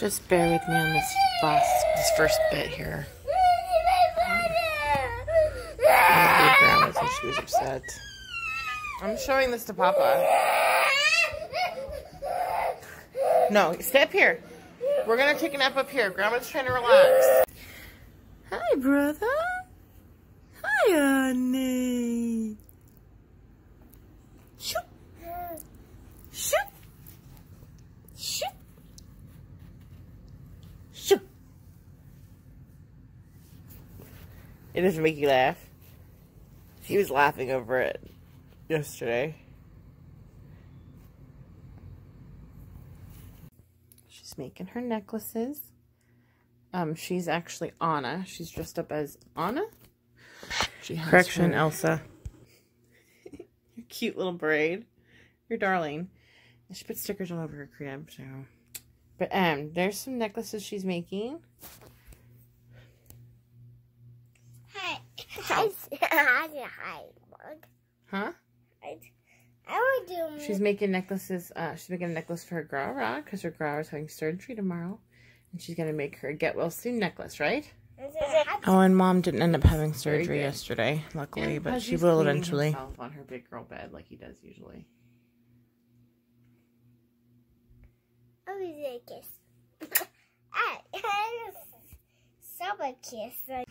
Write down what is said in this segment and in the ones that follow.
Just bear with me on this last, this first bit here. My grandma said she was upset. I'm showing this to Papa. No, stay up here. We're gonna take a nap up here. Grandma's trying to relax. Hi, brother. Hi, honey. It doesn't make you laugh. He was laughing over it yesterday. She's making her necklaces. Um, she's actually Anna. She's dressed up as Anna. She has Correction, her... Elsa. Your cute little braid. Your darling. And she put stickers all over her crib, so. But um, there's some necklaces she's making. Hi. Huh? I, I would do. She's making necklaces. Uh, she's making a necklace for her Grara because her Grara is having surgery tomorrow, and she's gonna make her get well soon necklace, right? Oh, and mom didn't end up having surgery yesterday, luckily, yeah, but she will eventually. on her big girl bed like he does usually. Oh, he's a kiss. I, I so a kiss.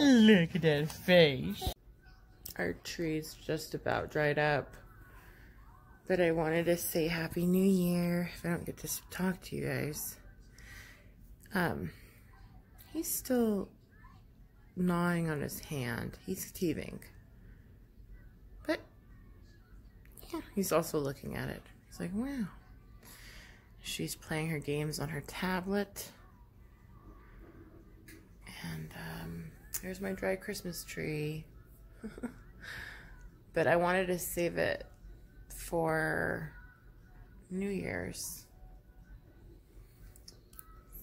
Look at that face. Our tree's just about dried up. But I wanted to say Happy New Year if I don't get to talk to you guys. Um, he's still gnawing on his hand. He's teething. But, yeah, he's also looking at it. He's like, wow. She's playing her games on her tablet. And, um, there's my dry Christmas tree. but I wanted to save it for New Year's.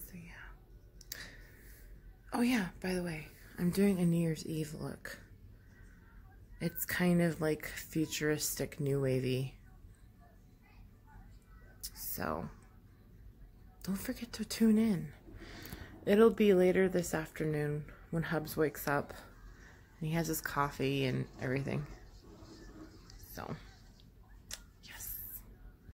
So yeah. Oh yeah, by the way, I'm doing a New Year's Eve look. It's kind of like futuristic new wavy. So don't forget to tune in. It'll be later this afternoon when Hubs wakes up and he has his coffee and everything. So